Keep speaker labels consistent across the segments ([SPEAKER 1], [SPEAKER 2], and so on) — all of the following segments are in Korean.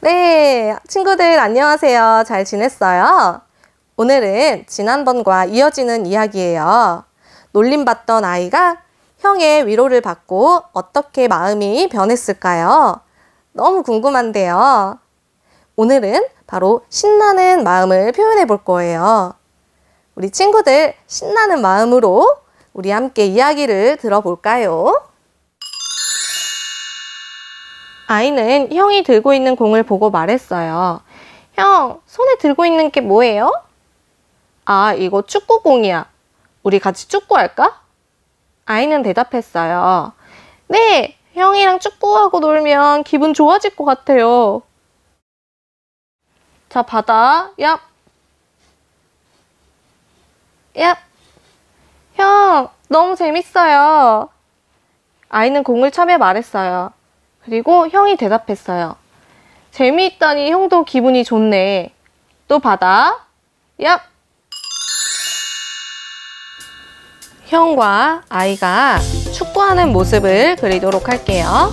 [SPEAKER 1] 네, 친구들 안녕하세요. 잘 지냈어요? 오늘은 지난번과 이어지는 이야기예요. 놀림받던 아이가 형의 위로를 받고 어떻게 마음이 변했을까요? 너무 궁금한데요. 오늘은 바로 신나는 마음을 표현해 볼 거예요. 우리 친구들 신나는 마음으로 우리 함께 이야기를 들어볼까요? 아이는 형이 들고 있는 공을 보고 말했어요. 형, 손에 들고 있는 게 뭐예요? 아, 이거 축구공이야. 우리 같이 축구할까? 아이는 대답했어요. 네, 형이랑 축구하고 놀면 기분 좋아질 것 같아요. 자, 받아. 얍. 얍. 형, 너무 재밌어요. 아이는 공을 차며 말했어요. 그리고 형이 대답했어요. 재미있다니 형도 기분이 좋네. 또 받아. 얍. 형과 아이가 축구하는 모습을 그리도록 할게요.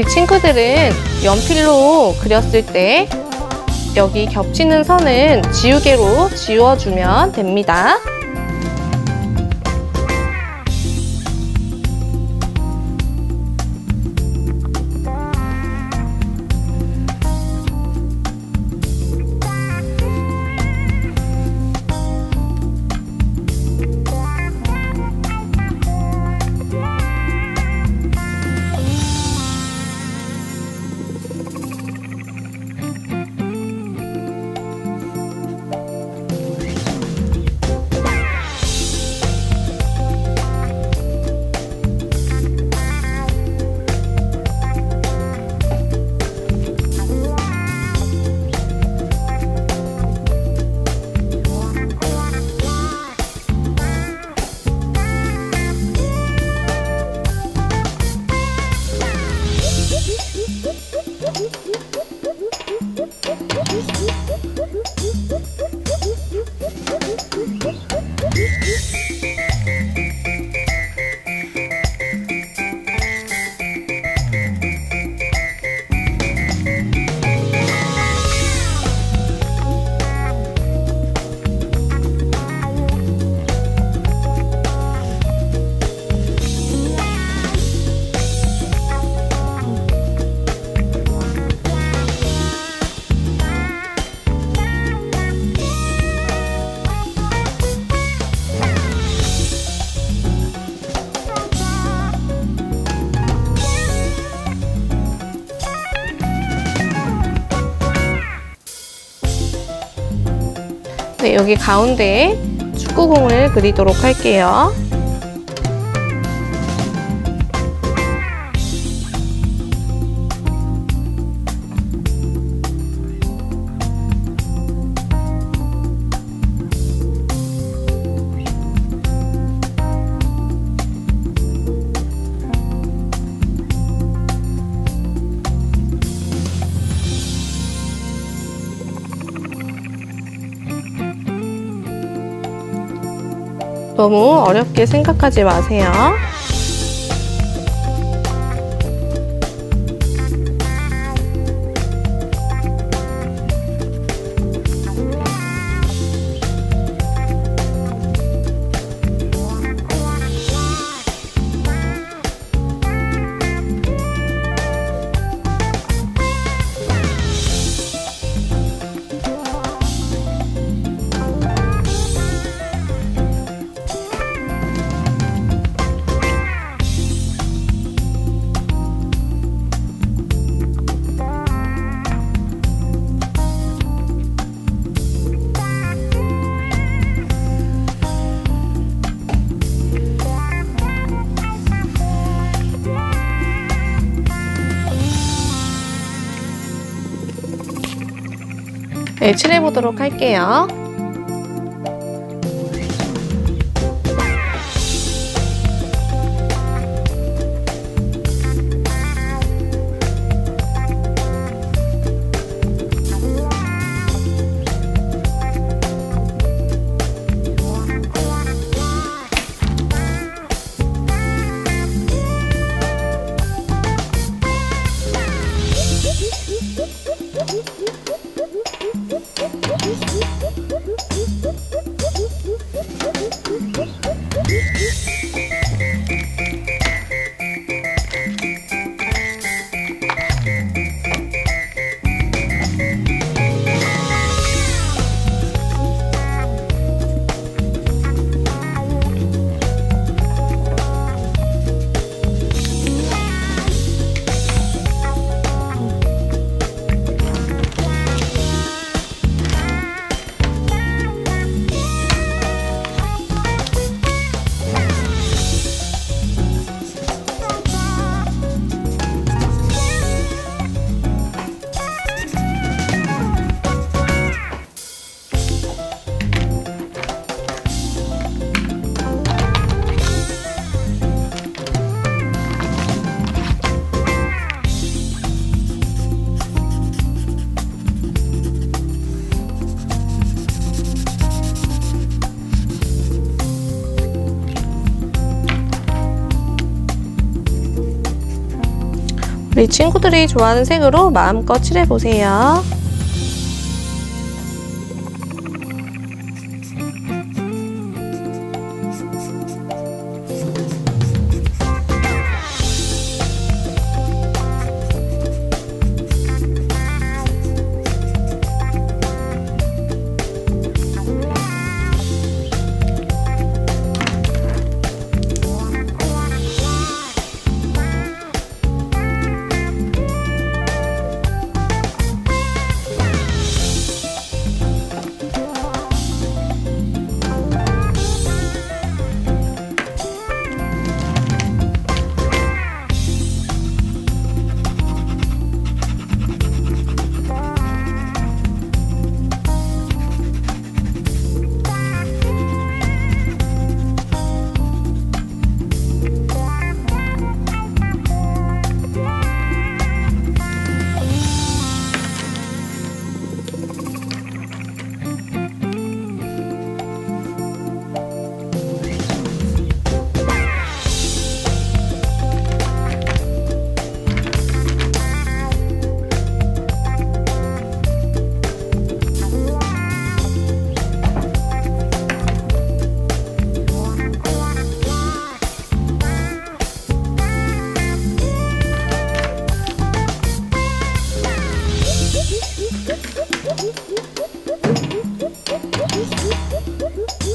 [SPEAKER 1] 우리 친구들은 연필로 그렸을 때 여기 겹치는 선은 지우개로 지워주면 됩니다. 여기 가운데에 축구공을 그리도록 할게요. 너무 어렵게 생각하지 마세요. 네, 칠해보도록 할게요. 우리 친구들이 좋아하는 색으로 마음껏 칠해보세요.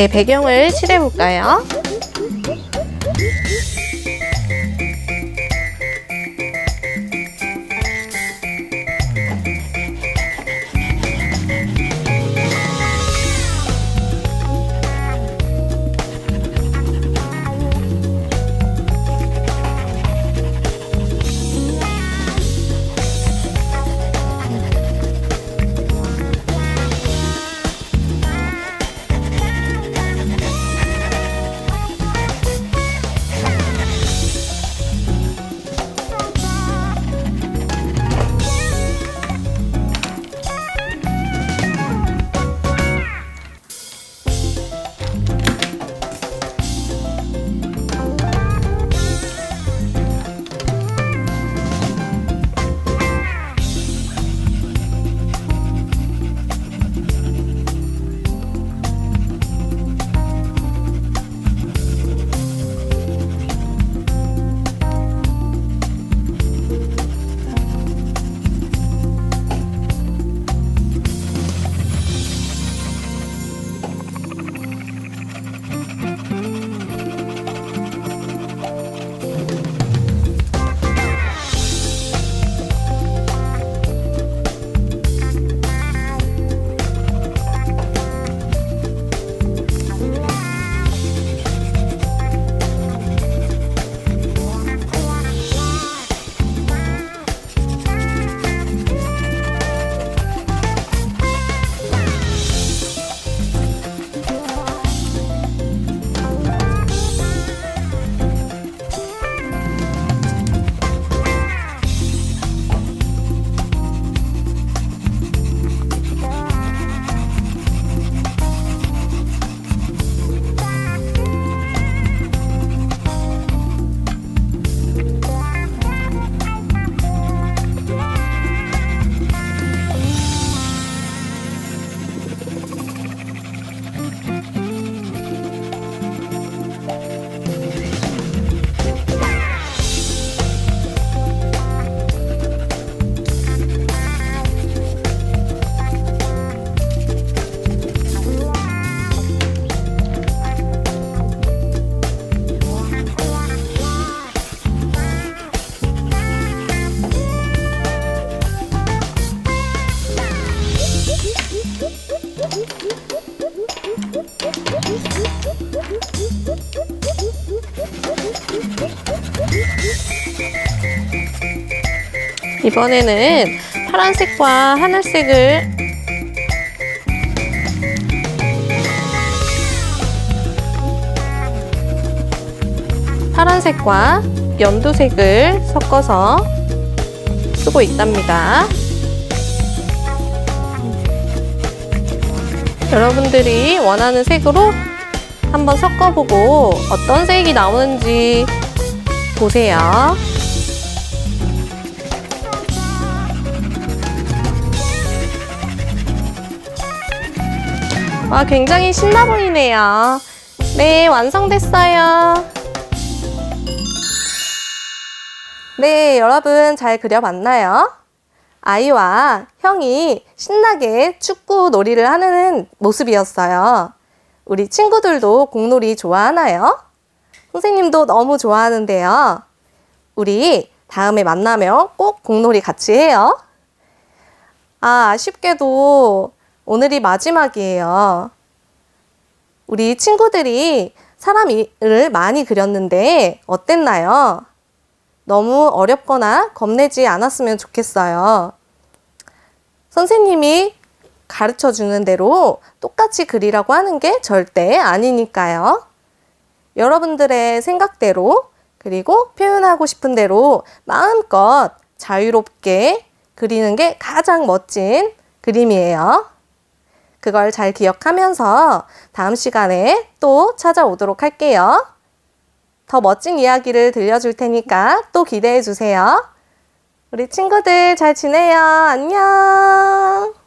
[SPEAKER 1] 네, 배경을 칠해볼까요? 이번에는 파란색과 하늘색을 파란색과 연두색을 섞어서 쓰고 있답니다. 여러분들이 원하는 색으로 한번 섞어보고 어떤 색이 나오는지 보세요. 와, 굉장히 신나 보이네요. 네, 완성됐어요. 네, 여러분 잘 그려봤나요? 아이와 형이 신나게 축구 놀이를 하는 모습이었어요. 우리 친구들도 공놀이 좋아하나요? 선생님도 너무 좋아하는데요. 우리 다음에 만나면 꼭 공놀이 같이 해요. 아, 아쉽게도 오늘이 마지막이에요. 우리 친구들이 사람을 많이 그렸는데 어땠나요? 너무 어렵거나 겁내지 않았으면 좋겠어요. 선생님이 가르쳐 주는 대로 똑같이 그리라고 하는 게 절대 아니니까요. 여러분들의 생각대로 그리고 표현하고 싶은 대로 마음껏 자유롭게 그리는 게 가장 멋진 그림이에요. 그걸 잘 기억하면서 다음 시간에 또 찾아오도록 할게요. 더 멋진 이야기를 들려줄 테니까 또 기대해 주세요. 우리 친구들 잘 지내요. 안녕.